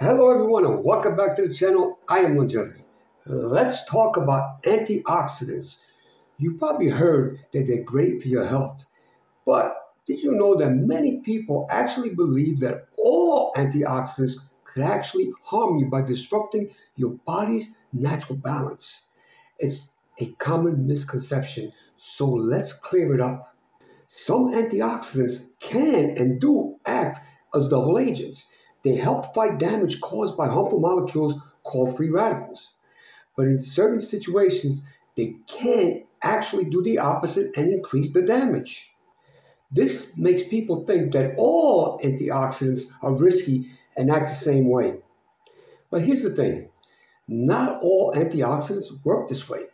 Hello everyone and welcome back to the channel. I am Longevity. Let's talk about antioxidants. You probably heard that they're great for your health, but did you know that many people actually believe that all antioxidants could actually harm you by disrupting your body's natural balance? It's a common misconception, so let's clear it up. Some antioxidants can and do act as double agents. They help fight damage caused by harmful molecules called free radicals. But in certain situations, they can actually do the opposite and increase the damage. This makes people think that all antioxidants are risky and act the same way. But here's the thing not all antioxidants work this way.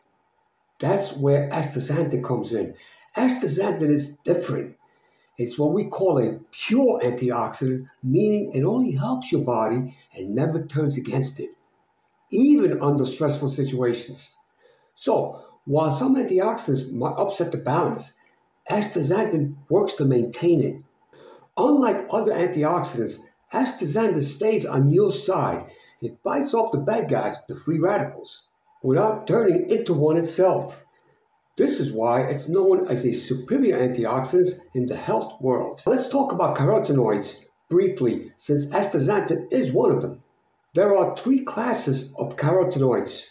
That's where astaxanthin comes in. Astaxanthin is different. It's what we call a pure antioxidant, meaning it only helps your body and never turns against it, even under stressful situations. So, while some antioxidants might upset the balance, astaxanthin works to maintain it. Unlike other antioxidants, astaxanthin stays on your side. It fights off the bad guys, the free radicals, without turning into one itself. This is why it's known as a superior antioxidant in the health world. Let's talk about carotenoids briefly, since astaxanthin is one of them. There are three classes of carotenoids.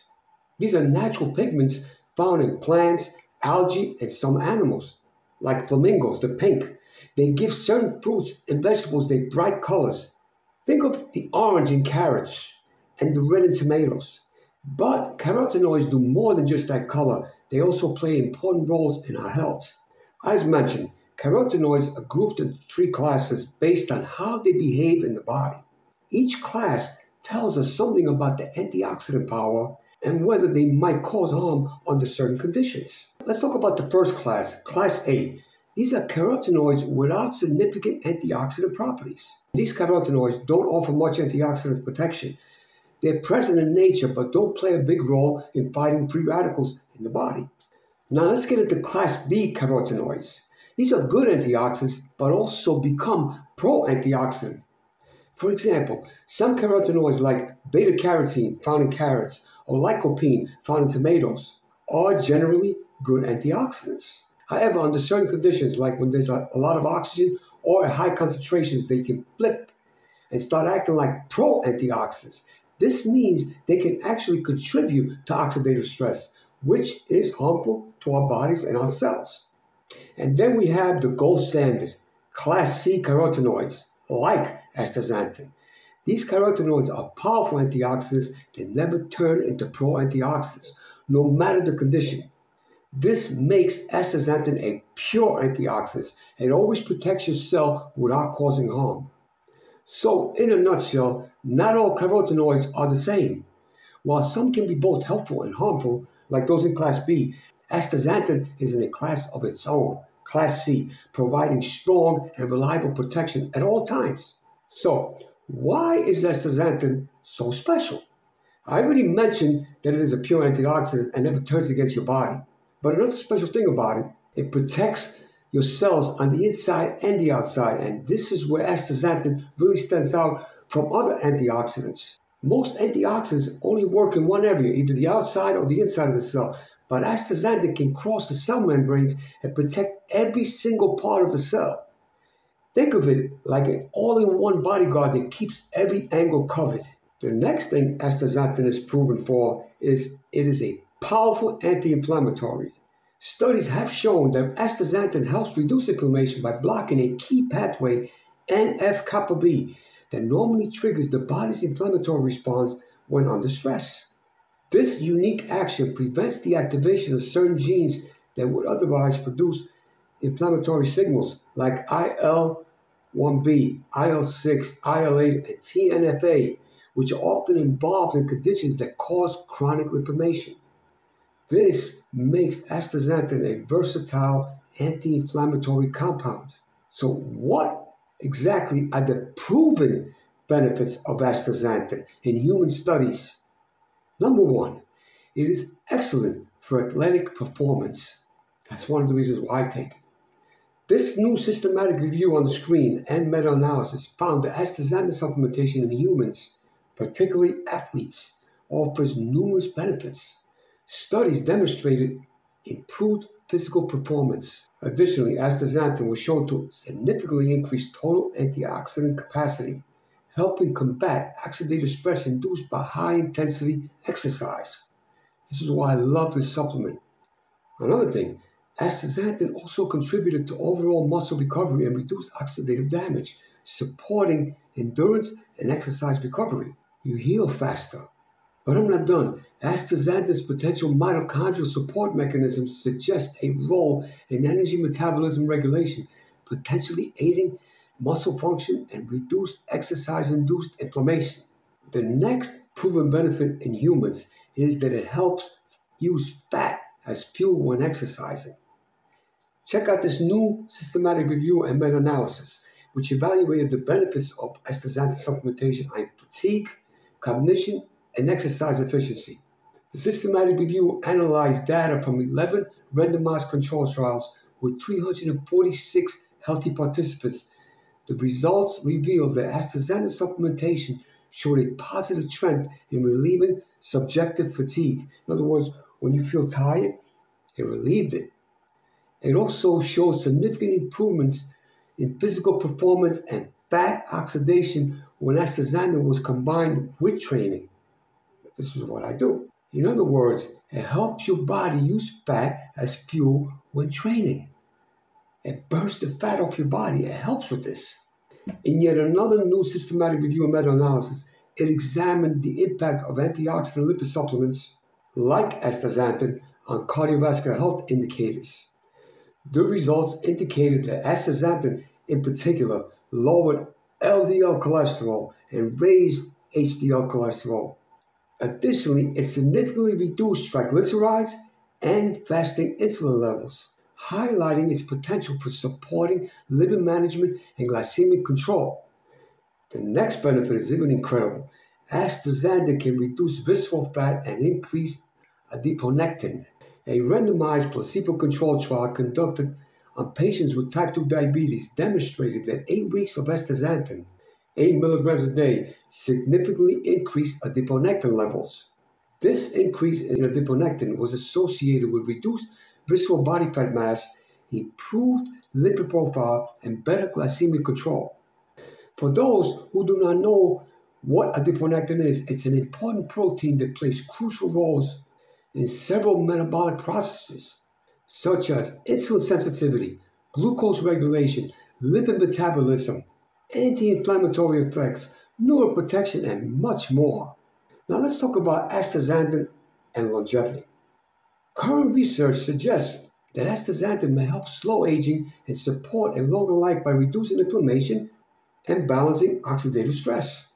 These are natural pigments found in plants, algae, and some animals, like flamingos, the pink. They give certain fruits and vegetables their bright colors. Think of the orange in carrots and the red in tomatoes. But carotenoids do more than just that color. They also play important roles in our health. As mentioned, carotenoids are grouped into three classes based on how they behave in the body. Each class tells us something about the antioxidant power and whether they might cause harm under certain conditions. Let's talk about the first class, Class A. These are carotenoids without significant antioxidant properties. These carotenoids don't offer much antioxidant protection, they're present in nature but don't play a big role in fighting free radicals in the body. Now let's get into class B carotenoids. These are good antioxidants but also become pro-antioxidant. For example, some carotenoids like beta carotene found in carrots or lycopene found in tomatoes are generally good antioxidants. However, under certain conditions, like when there's a, lot of oxygen or at high concentrations, they can flip and start acting like pro antioxidants this means they can actually contribute to oxidative stress, which is harmful to our bodies and our cells. And then we have the gold standard, class C carotenoids, like astaxanthin. These carotenoids are powerful antioxidants that never turn into pro antioxidants, no matter the condition. This makes astaxanthin a pure antioxidant and always protects your cell without causing harm. So, in a nutshell, not all carotenoids are the same. While some can be both helpful and harmful, like those in Class B, astaxanthin is in a class of its own, Class C, providing strong and reliable protection at all times. So, why is astaxanthin so special? I already mentioned that it is a pure antioxidant and never turns against your body. But another special thing about it, it protects your cells on the inside and the outside. And this is where astaxanthin really stands out from other antioxidants. Most antioxidants only work in one area, either the outside or the inside of the cell. But astaxanthin can cross the cell membranes and protect every single part of the cell. Think of it like an all-in-one bodyguard that keeps every angle covered. The next thing astaxanthin is proven for is it is a powerful anti-inflammatory. Studies have shown that astaxanthin helps reduce inflammation by blocking a key pathway, NF-kappa B, that normally triggers the body's inflammatory response when under stress. This unique action prevents the activation of certain genes that would otherwise produce inflammatory signals like IL 1B, IL 6, IL 8, and TNFA, which are often involved in conditions that cause chronic inflammation. This makes astaxanthin a versatile anti-inflammatory compound. So what exactly are the proven benefits of astaxanthin in human studies? Number one, it is excellent for athletic performance. That's one of the reasons why I take it. This new systematic review on the screen and meta-analysis found that astaxanthin supplementation in humans particularly athletes, offers numerous benefits. Studies demonstrated improved physical performance. Additionally, astaxanthin was shown to significantly increase total antioxidant capacity, helping combat oxidative stress induced by high intensity exercise. This is why I love this supplement. Another thing, astaxanthin also contributed to overall muscle recovery and reduced oxidative damage, supporting endurance and exercise recovery. You heal faster. But I'm not done. Astaxanthin's potential mitochondrial support mechanisms suggest a role in energy metabolism regulation, potentially aiding muscle function and reduced exercise induced inflammation. The next proven benefit in humans is that it helps use fat as fuel when exercising. Check out this new systematic review and meta analysis, which evaluated the benefits of astaxanthin supplementation on fatigue, cognition, and exercise efficiency. The systematic review analyzed data from 11 randomized control trials with 346 healthy participants. The results revealed that astaxanthin supplementation showed a positive trend in relieving subjective fatigue. In other words, when you feel tired, it relieved it. It also showed significant improvements in physical performance and fat oxidation when astaxanthin was combined with training. This is what I do. In other words, it helps your body use fat as fuel when training. It burns the fat off your body. It helps with this. In yet another new systematic review and meta-analysis, it examined the impact of antioxidant lipid supplements like astaxanthin on cardiovascular health indicators. The results indicated that astaxanthin in particular lowered LDL cholesterol and raised HDL cholesterol. Additionally, it significantly reduced triglycerides and fasting insulin levels, highlighting its potential for supporting lipid management and glycemic control. The next benefit is even incredible. Astaxanthin can reduce visceral fat and increase adiponectin. A randomized placebo-controlled trial conducted on patients with type 2 diabetes demonstrated that 8 weeks of astaxanthin 8 milligrams a day significantly increased adiponectin levels. This increase in adiponectin was associated with reduced visceral body fat mass, improved lipid profile, and better glycemic control. For those who do not know what adiponectin is, it's an important protein that plays crucial roles in several metabolic processes, such as insulin sensitivity, glucose regulation, lipid metabolism, anti-inflammatory effects, neuroprotection, and much more. Now let's talk about astaxanthin and longevity. Current research suggests that astaxanthin may help slow aging and support a longer life by reducing inflammation and balancing oxidative stress.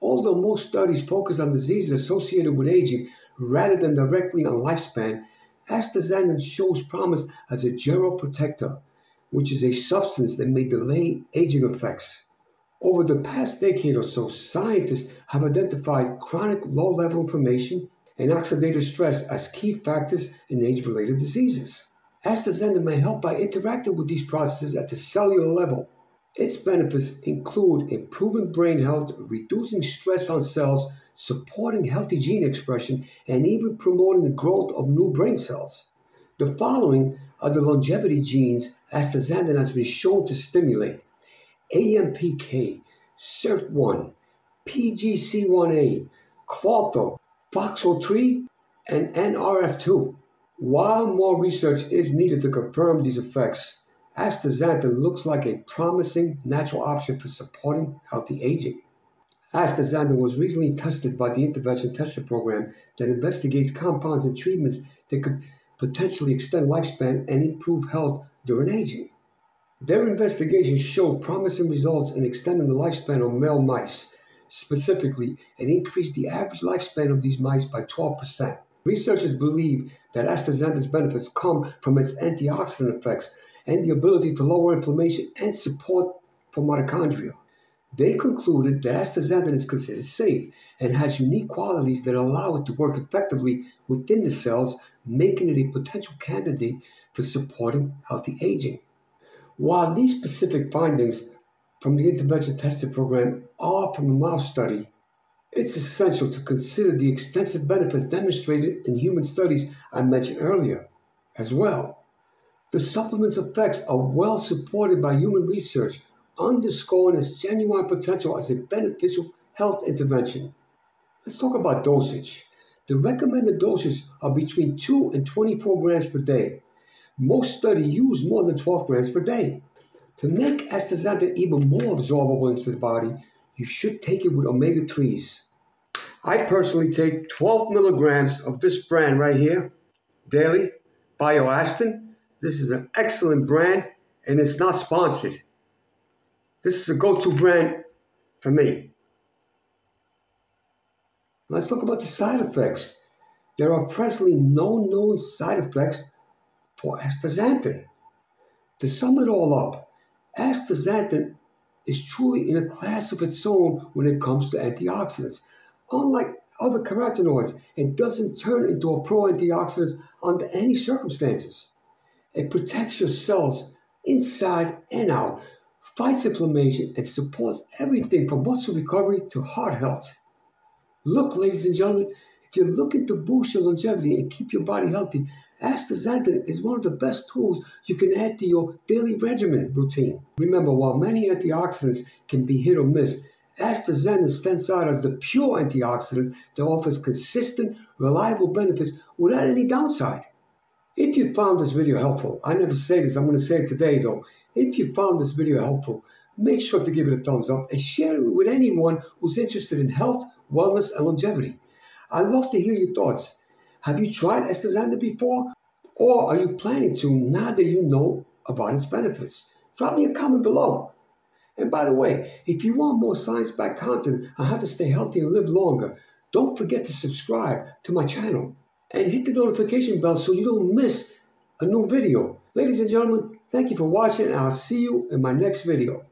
Although most studies focus on diseases associated with aging rather than directly on lifespan, astaxanthin shows promise as a geroprotector, which is a substance that may delay aging effects. Over the past decade or so, scientists have identified chronic low level inflammation and oxidative stress as key factors in age related diseases. Astaxanthin may help by interacting with these processes at the cellular level. Its benefits include improving brain health, reducing stress on cells, supporting healthy gene expression, and even promoting the growth of new brain cells. The following are the longevity genes astaxanthin has been shown to stimulate AMPK, SIRT1, PGC1A, Klotho, FOXO3, and NRF2. While more research is needed to confirm these effects, astaxanthin looks like a promising natural option for supporting healthy aging. Astaxanthin was recently tested by the Intervention Testing Program that investigates compounds and treatments that could potentially extend lifespan and improve health during aging. Their investigation showed promising results in extending the lifespan of male mice. Specifically, it increased the average lifespan of these mice by 12%. Researchers believe that astaxanthin's benefits come from its antioxidant effects and the ability to lower inflammation and support for mitochondria. They concluded that astaxanthin is considered safe and has unique qualities that allow it to work effectively within the cells, making it a potential candidate for supporting healthy aging. While these specific findings from the intervention testing program are from a mouse study, It's essential to consider the extensive benefits demonstrated in human studies I mentioned earlier as well. The supplement's effects are well supported by human research, underscoring its genuine potential as a beneficial health intervention. Let's talk about dosage. The recommended doses are between 2 and 24 grams per day. Most studies use more than 12 grams per day. To make astaxanthin even more absorbable into the body, you should take it with omega 3s. I personally take 12 milligrams of this brand right here daily, Bioastin. This is an excellent brand and it's not sponsored. This is a go to brand for me. Let's talk about the side effects. There are presently no known side effects for astaxanthin. To sum it all up, astaxanthin is truly in a class of its own when it comes to antioxidants. Unlike other carotenoids, it doesn't turn into a pro-antioxidant under any circumstances. It protects your cells inside and out, fights inflammation, and supports everything from muscle recovery to heart health. Look, ladies and gentlemen, if you're looking to boost your longevity and keep your body healthy, Astaxanthin is one of the best tools you can add to your daily regimen routine. Remember, while many antioxidants can be hit or miss, astaxanthin stands out as the pure antioxidant that offers consistent, reliable benefits without any downside. If you found this video helpful, I never say this, I'm going to say it today though. If you found this video helpful, make sure to give it a thumbs up and share it with anyone who's interested in health, wellness, and longevity. I'd love to hear your thoughts. Have you tried astaxanthin before? Or are you planning to now that you know about its benefits? Drop me a comment below. And by the way, if you want more science-backed content on how to stay healthy and live longer, don't forget to subscribe to my channel and hit the notification bell so you don't miss a new video. Ladies and gentlemen, thank you for watching and I'll see you in my next video.